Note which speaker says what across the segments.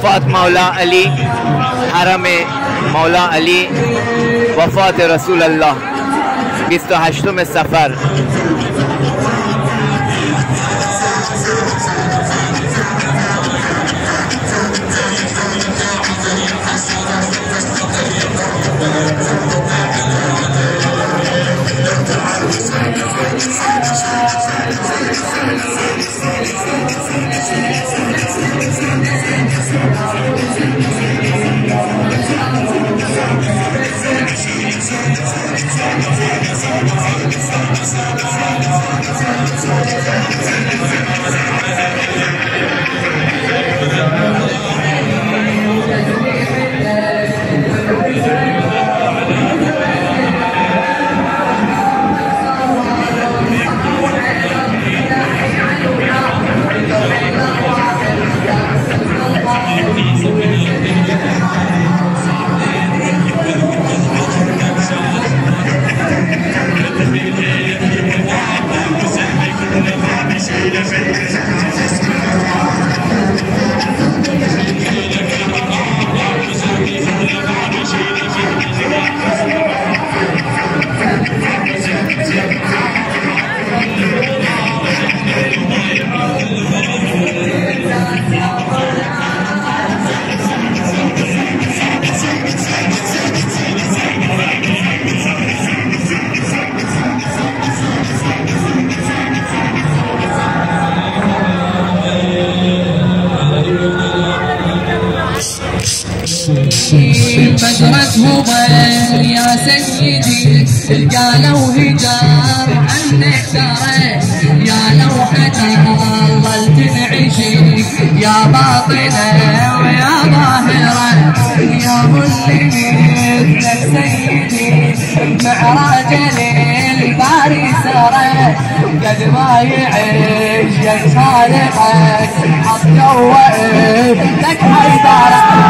Speaker 1: وفات مولا علی حرم مولا علی وفات رسول الله. 28 سفر.
Speaker 2: I'm Independência. بشرته مر يا سيدي القالة وهجار عن نحتاره يا لوحة ظلت تنعشي يا باطنة ويا ظاهرة يا ملمي سيدي معراج للباري سرى قد ما يعيش خالقك حط وقف لك حيدرك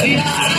Speaker 2: Yeah.